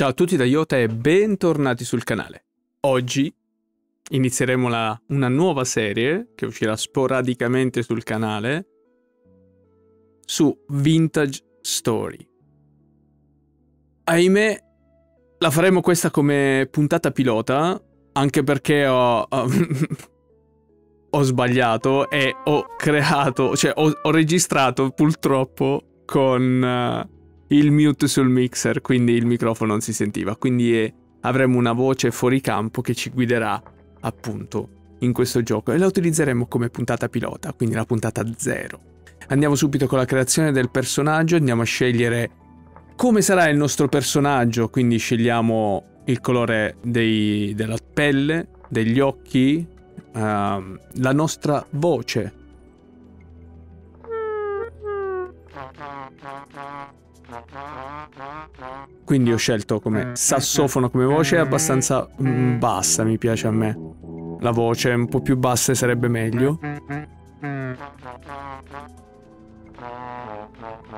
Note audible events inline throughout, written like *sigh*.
Ciao a tutti da Iota e bentornati sul canale. Oggi inizieremo la, una nuova serie che uscirà sporadicamente sul canale su Vintage Story. Ahimè, la faremo questa come puntata pilota, anche perché ho, ho, *laughs* sbagliato e ho creato, cioè ho, ho registrato purtroppo con... Uh, il mute sul mixer, quindi il microfono non si sentiva. Quindi eh, avremo una voce fuori campo che ci guiderà appunto in questo gioco e la utilizzeremo come puntata pilota, quindi la puntata 0. Andiamo subito con la creazione del personaggio, andiamo a scegliere come sarà il nostro personaggio, quindi scegliamo il colore dei, della pelle, degli occhi, uh, la nostra voce. Quindi ho scelto come sassofono come voce abbastanza mm, bassa, mi piace a me. La voce un po' più bassa sarebbe meglio.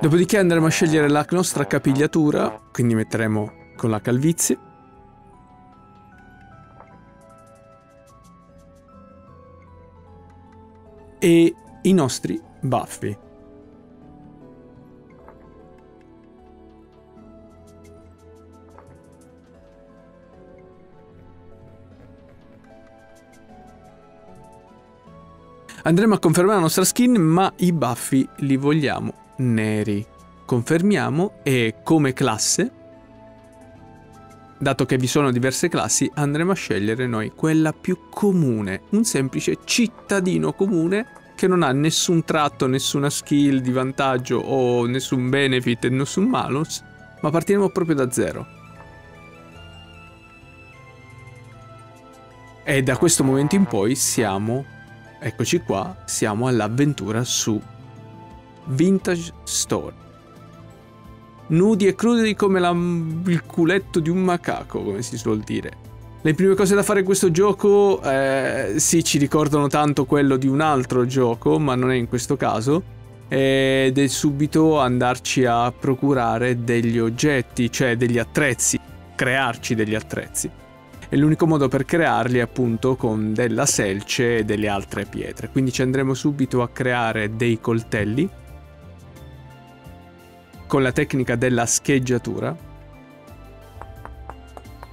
Dopodiché andremo a scegliere la nostra capigliatura, quindi metteremo con la calvizie. E i nostri baffi. Andremo a confermare la nostra skin, ma i baffi li vogliamo neri. Confermiamo e come classe, dato che vi sono diverse classi, andremo a scegliere noi quella più comune, un semplice cittadino comune che non ha nessun tratto, nessuna skill di vantaggio o nessun benefit e nessun malus, ma partiremo proprio da zero. E da questo momento in poi siamo Eccoci qua, siamo all'avventura su Vintage Store. Nudi e crudi come la, il culetto di un macaco, come si suol dire. Le prime cose da fare in questo gioco, eh, sì, ci ricordano tanto quello di un altro gioco, ma non è in questo caso. Ed è subito andarci a procurare degli oggetti, cioè degli attrezzi, crearci degli attrezzi e l'unico modo per crearli è appunto con della selce e delle altre pietre. Quindi ci andremo subito a creare dei coltelli con la tecnica della scheggiatura,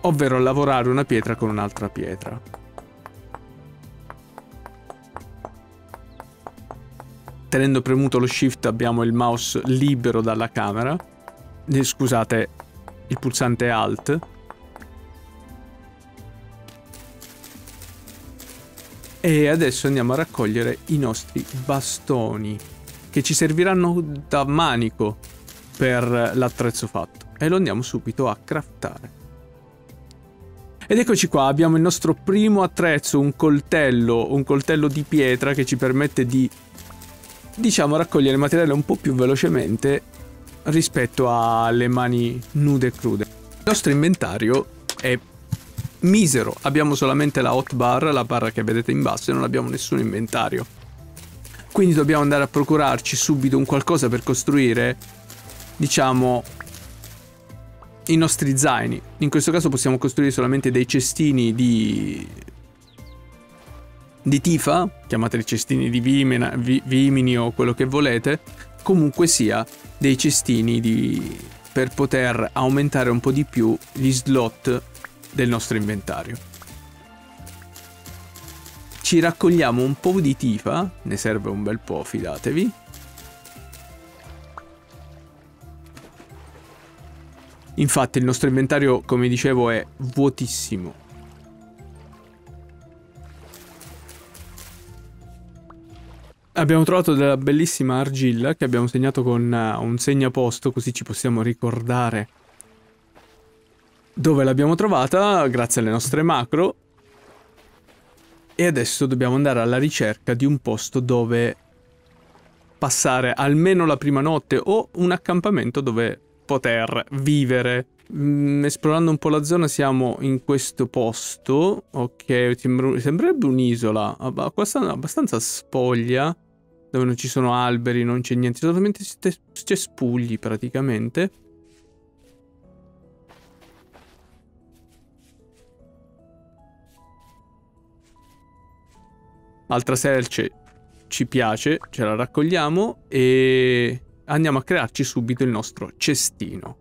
ovvero lavorare una pietra con un'altra pietra. Tenendo premuto lo shift abbiamo il mouse libero dalla camera, eh, scusate, il pulsante alt E adesso andiamo a raccogliere i nostri bastoni, che ci serviranno da manico per l'attrezzo fatto. E lo andiamo subito a craftare. Ed eccoci qua, abbiamo il nostro primo attrezzo, un coltello, un coltello di pietra che ci permette di, diciamo, raccogliere materiale un po' più velocemente rispetto alle mani nude e crude. Il nostro inventario è misero. Abbiamo solamente la hotbar, la barra che vedete in basso, e non abbiamo nessun inventario. Quindi dobbiamo andare a procurarci subito un qualcosa per costruire, diciamo, i nostri zaini. In questo caso possiamo costruire solamente dei cestini di... di tifa, chiamateli cestini di vimena, vi, vimini o quello che volete, comunque sia dei cestini di... per poter aumentare un po' di più gli slot del nostro inventario. Ci raccogliamo un po' di tifa, ne serve un bel po', fidatevi. Infatti il nostro inventario, come dicevo, è vuotissimo. Abbiamo trovato della bellissima argilla che abbiamo segnato con uh, un segnaposto, così ci possiamo ricordare dove l'abbiamo trovata? Grazie alle nostre macro. E adesso dobbiamo andare alla ricerca di un posto dove passare almeno la prima notte o un accampamento dove poter vivere. Mm, esplorando un po' la zona siamo in questo posto, ok, sembrerebbe un'isola, abbastanza, abbastanza spoglia, dove non ci sono alberi, non c'è niente, solamente cespugli praticamente. Altra selce ci piace, ce la raccogliamo e andiamo a crearci subito il nostro cestino.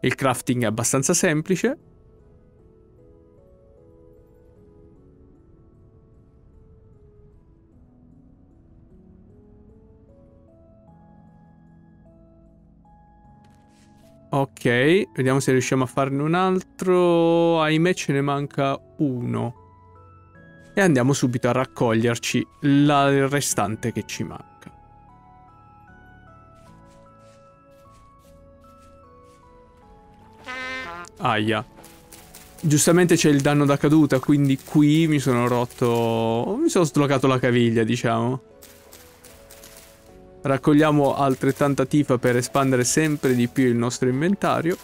Il crafting è abbastanza semplice. Ok, vediamo se riusciamo a farne un altro. Ahimè ce ne manca uno. E andiamo subito a raccoglierci il restante che ci manca. Aia. Giustamente c'è il danno da caduta, quindi qui mi sono rotto... Mi sono sbloccato la caviglia, diciamo. Raccogliamo altrettanta tifa per espandere sempre di più il nostro inventario.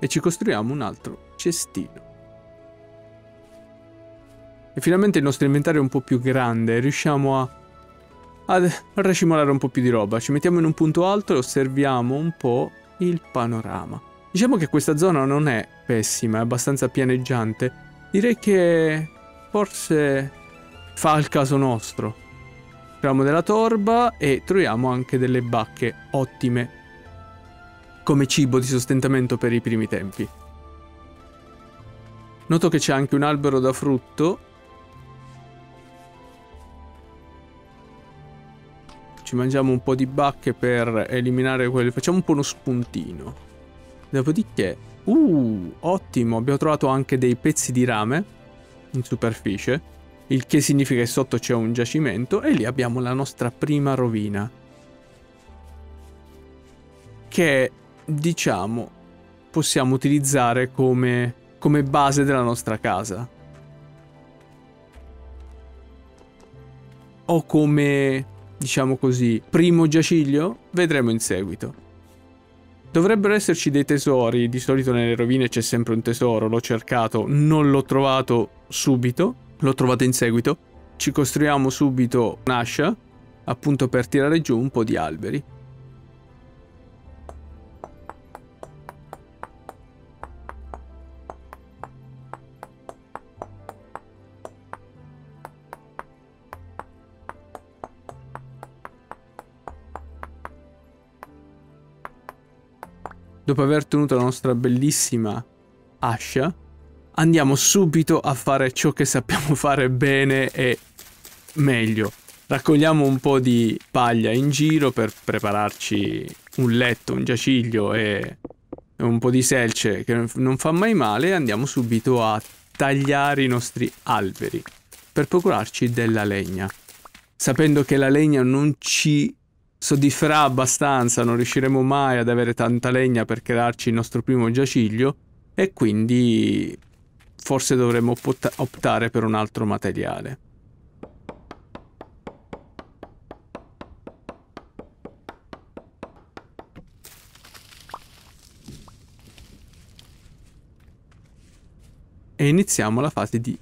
E ci costruiamo un altro cestino. E finalmente il nostro inventario è un po' più grande, riusciamo a, a racimolare un po' più di roba. Ci mettiamo in un punto alto e osserviamo un po' il panorama. Diciamo che questa zona non è pessima, è abbastanza pianeggiante. Direi che forse fa il caso nostro. Troviamo della torba e troviamo anche delle bacche ottime come cibo di sostentamento per i primi tempi. Noto che c'è anche un albero da frutto. Ci mangiamo un po' di bacche per eliminare quelle. Facciamo un po' uno spuntino. Dopodiché, uh, ottimo, abbiamo trovato anche dei pezzi di rame in superficie il che significa che sotto c'è un giacimento e lì abbiamo la nostra prima rovina. Che diciamo possiamo utilizzare come, come base della nostra casa. O come, diciamo così, primo giaciglio? Vedremo in seguito. Dovrebbero esserci dei tesori, di solito nelle rovine c'è sempre un tesoro, l'ho cercato, non l'ho trovato subito l'ho trovato in seguito. Ci costruiamo subito un'ascia, appunto per tirare giù un po' di alberi. Dopo aver tenuto la nostra bellissima ascia, andiamo subito a fare ciò che sappiamo *laughs* fare bene e meglio. Raccogliamo un po' di paglia in giro per prepararci un letto, un giaciglio e un po' di selce che non fa mai male e andiamo subito a tagliare i nostri alberi per procurarci della legna. Sapendo che la legna non ci soddisferà abbastanza, non riusciremo mai ad avere tanta legna per crearci il nostro primo giaciglio e quindi forse dovremmo optare per un altro materiale. E iniziamo la fase di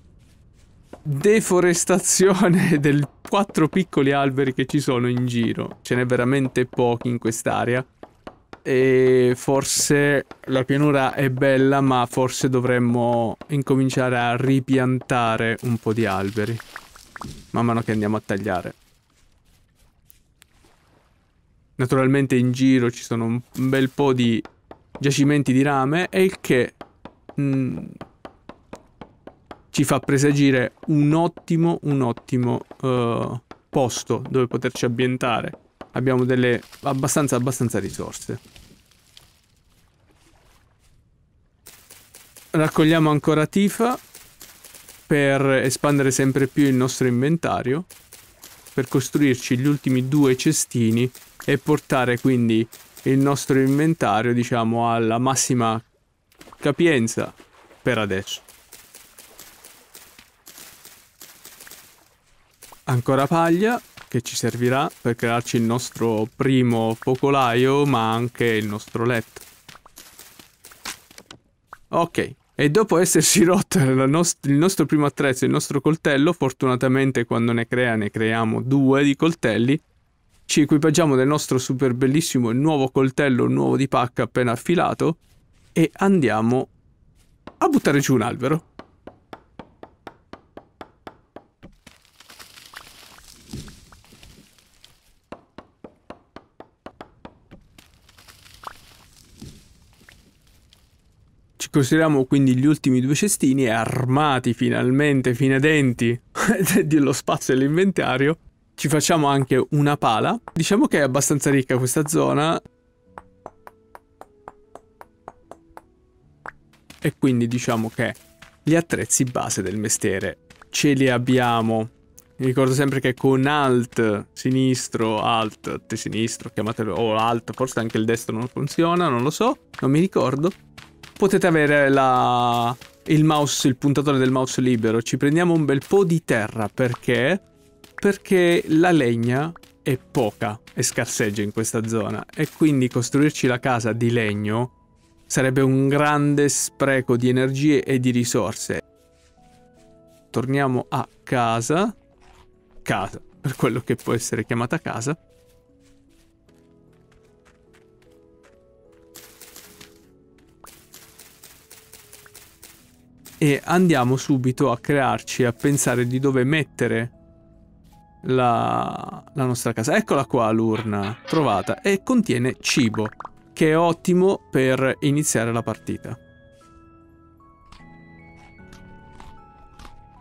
deforestazione *laughs* dei quattro piccoli alberi che ci sono in giro. Ce n'è veramente pochi in quest'area e forse la pianura è bella, ma forse dovremmo incominciare a ripiantare un po' di alberi man mano che andiamo a tagliare. Naturalmente in giro ci sono un bel po' di giacimenti di rame e il che mh, mm, ci fa presagire un ottimo, un ottimo uh, posto dove poterci ambientare abbiamo delle abbastanza, abbastanza risorse. Raccogliamo ancora tifa per espandere sempre più il nostro inventario, per costruirci gli ultimi due cestini e portare quindi il nostro inventario, diciamo, alla massima capienza per adesso. Ancora paglia che ci servirà per crearci il nostro primo focolaio, ma anche il nostro letto. Ok, e dopo essersi rotto nost il nostro primo attrezzo, il nostro coltello, fortunatamente quando ne crea ne creiamo due di coltelli, ci equipaggiamo del nostro super bellissimo nuovo coltello nuovo di pacca appena affilato e andiamo a buttare giù un albero. Costruiamo quindi gli ultimi due cestini e armati finalmente fino ai denti *laughs* dello spazio dell'inventario ci facciamo anche una pala. Diciamo che è abbastanza ricca questa zona. E quindi diciamo che gli attrezzi base del mestiere ce li abbiamo. Mi ricordo sempre che con Alt sinistro, alt sinistro, chiamatelo, o Alt, forse anche il destro non funziona, non lo so, non mi ricordo. Potete avere la, il mouse, il puntatore del mouse libero. Ci prendiamo un bel po' di terra perché perché la legna è poca e scarseggia in questa zona e quindi costruirci la casa di legno sarebbe un grande spreco di energie e di risorse. Torniamo a casa. Casa, per quello che può essere chiamata casa. E andiamo subito a crearci, a pensare di dove mettere la, la nostra casa. Eccola qua l'urna trovata e contiene cibo, che è ottimo per iniziare la partita.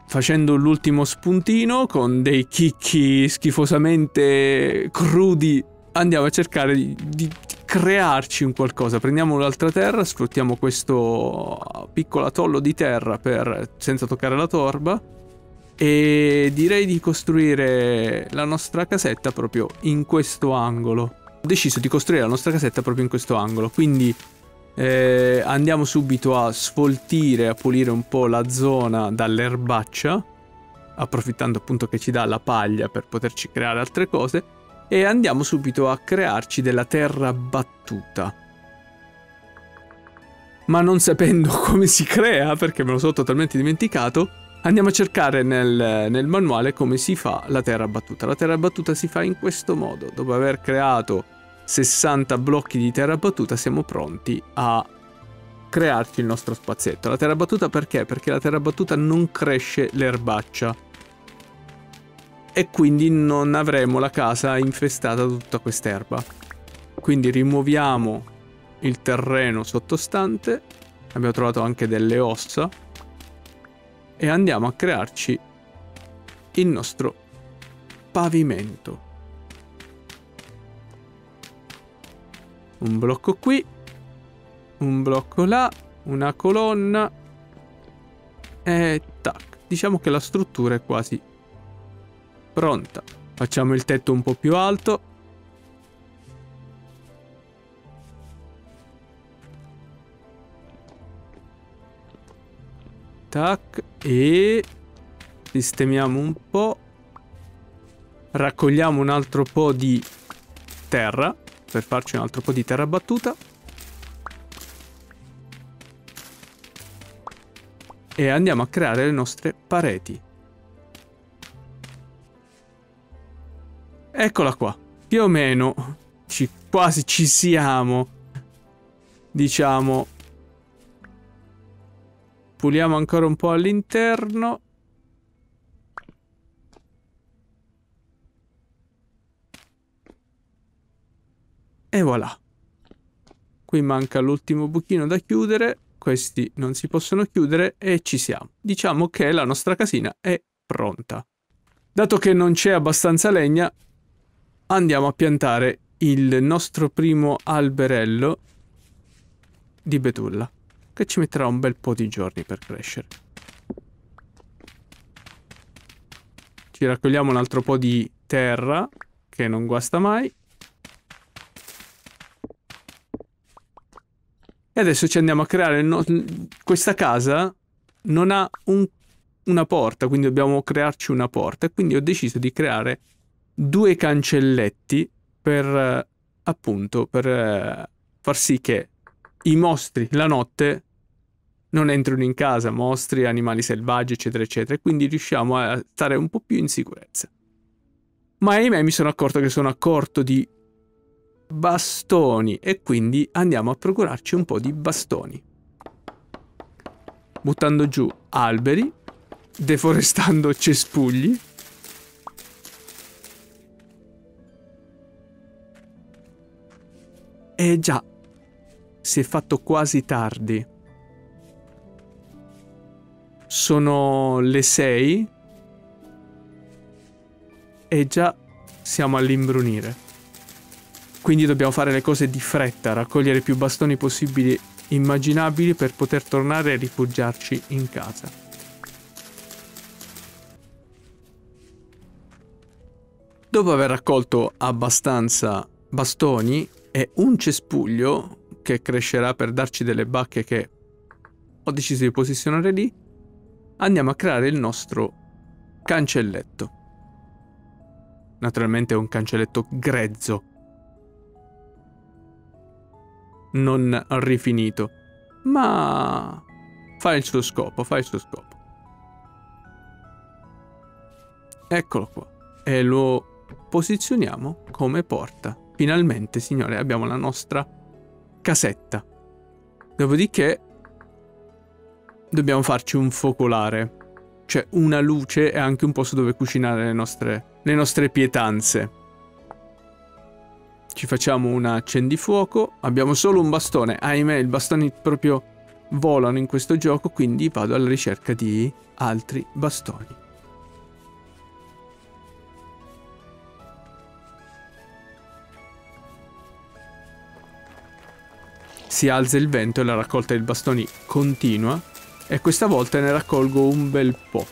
Facendo l'ultimo spuntino con dei chicchi schifosamente crudi, andiamo a cercare di, di crearci un qualcosa. Prendiamo un'altra terra, sfruttiamo questo piccolo atollo di terra per, senza toccare la torba e direi di costruire la nostra casetta proprio in questo angolo. Ho deciso di costruire la nostra casetta proprio in questo angolo, quindi eh, andiamo subito a sfoltire, a pulire un po' la zona dall'erbaccia, approfittando appunto che ci dà la paglia per poterci creare altre cose, e andiamo subito a crearci della terra battuta. Ma non sapendo *laughs* come si crea, perché me lo sono totalmente dimenticato, Andiamo a cercare nel, nel, manuale come si fa la terra battuta. La terra battuta si fa in questo modo. Dopo aver creato 60 blocchi di terra battuta siamo pronti a crearci il nostro spazietto. La terra battuta perché? Perché la terra battuta non cresce l'erbaccia e quindi non avremo la casa infestata da tutta quest'erba. Quindi rimuoviamo il terreno sottostante. Abbiamo trovato anche delle ossa e andiamo a crearci il nostro pavimento. Un blocco qui, un blocco là, una colonna e tac. Diciamo che la struttura è quasi pronta. Facciamo il tetto un po' più alto Tac. E sistemiamo un po'. Raccogliamo un altro po' di terra per farci un altro po' di terra battuta. E andiamo a creare le nostre pareti. Eccola qua. Più o meno ci, quasi ci siamo. Diciamo Puliamo ancora un po' all'interno. E voilà. Qui manca l'ultimo buchino da chiudere. Questi non si possono chiudere e ci siamo. Diciamo che la nostra casina è pronta. Dato che non c'è abbastanza legna, andiamo a piantare il nostro primo alberello di betulla che ci metterà un bel po' di giorni per crescere. Ci raccogliamo un altro po' di terra, che non guasta mai. E adesso ci andiamo a creare... No questa casa non ha un, una porta, quindi dobbiamo crearci una porta. Quindi ho deciso di creare due cancelletti per, appunto, per eh, far sì che i mostri la notte non entrano in casa, mostri, animali selvaggi, eccetera, eccetera, e quindi riusciamo a stare un po' più in sicurezza. Ma ahimè mi sono accorto che sono a corto di bastoni e quindi andiamo a procurarci un po' di bastoni. Buttando giù alberi, deforestando cespugli. E già, si è fatto quasi tardi. Sono le 6 e già siamo all'imbrunire. Quindi dobbiamo fare le cose di fretta, raccogliere più bastoni possibili immaginabili per poter tornare e rifugiarci in casa. Dopo aver raccolto abbastanza bastoni e un cespuglio che crescerà per darci delle bacche che ho deciso di posizionare lì, andiamo a creare il nostro cancelletto. Naturalmente è un cancelletto grezzo, non rifinito, ma fa il suo scopo, fa il suo scopo. Eccolo qua. E lo posizioniamo come porta. Finalmente, signore, abbiamo la nostra casetta. Dopodiché dobbiamo farci un focolare, cioè una luce e anche un posto dove cucinare le nostre, le nostre pietanze. Ci facciamo un accendifuoco. Abbiamo solo un bastone. Ahimè, i bastoni proprio volano in questo gioco, quindi vado alla ricerca di altri bastoni. Si alza il vento e la raccolta dei bastoni continua e questa volta ne raccolgo un bel po'.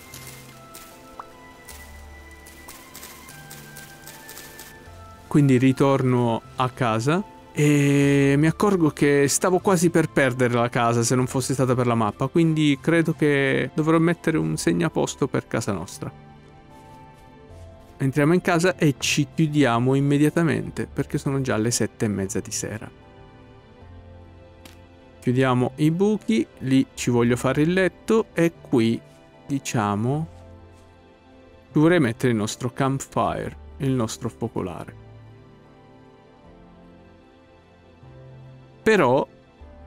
Quindi ritorno a casa e mi accorgo che stavo quasi per perdere la casa se non fosse stata per la mappa, quindi credo che dovrò mettere un segnaposto per casa nostra. Entriamo in casa e ci chiudiamo immediatamente perché sono già le sette e mezza di sera. Chiudiamo i buchi, lì ci voglio fare il letto e qui diciamo dovrei mettere il nostro campfire, il nostro focolare. Però,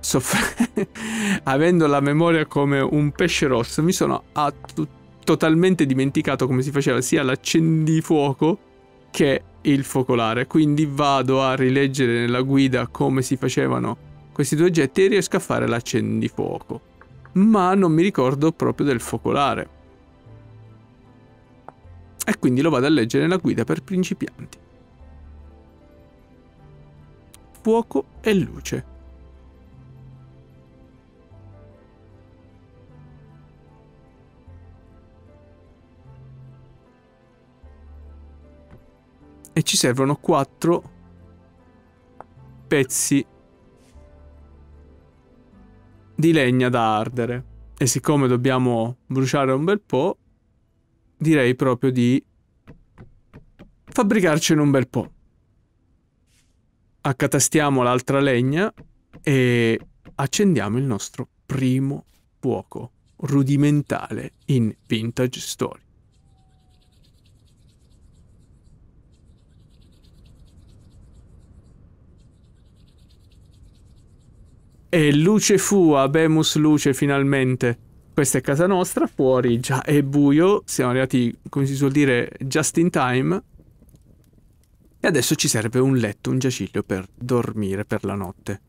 *laughs* avendo la memoria come un pesce rosso, mi sono totalmente dimenticato come si faceva sia l'accendifuoco che il focolare. Quindi vado a rileggere nella guida come si facevano questi due oggetti e riesco a fare l'accendifuoco. Ma non mi ricordo proprio del focolare. E quindi lo vado a leggere nella guida per principianti. fuoco e luce. E ci servono quattro pezzi di legna da ardere. E siccome dobbiamo bruciare un bel po', direi proprio di fabbricarcene un bel po' accatastiamo l'altra legna e accendiamo il nostro primo fuoco rudimentale in Vintage Story. E luce fu, abemus luce finalmente. Questa è casa nostra, fuori già è buio, siamo arrivati, come si suol dire, just in time. E adesso ci serve un letto, un giaciglio per dormire per la notte.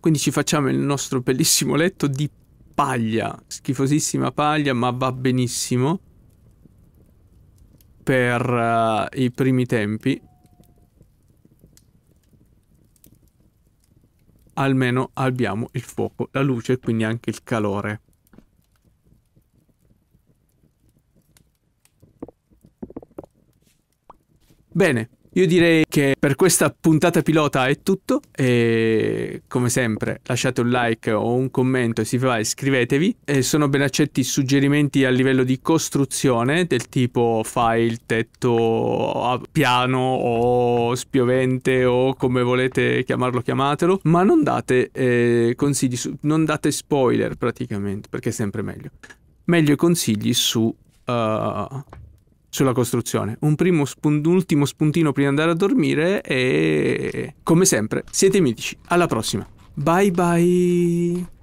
Quindi ci facciamo il nostro bellissimo letto di paglia, schifosissima paglia, ma va benissimo per uh, i primi tempi. Almeno abbiamo il fuoco, la luce e quindi anche il calore. Bene, io direi che per questa puntata pilota è tutto e come sempre lasciate un like o un commento se vi iscrivetevi. E sono ben accetti suggerimenti a livello di costruzione del tipo file, tetto, piano o spiovente o come volete chiamarlo chiamatelo. Ma non date eh, consigli su, non date spoiler praticamente perché è sempre meglio. Meglio consigli su uh, sulla costruzione. Un primo spun- ultimo spuntino prima di andare a dormire e come sempre siete mitici. Alla prossima. Bye bye.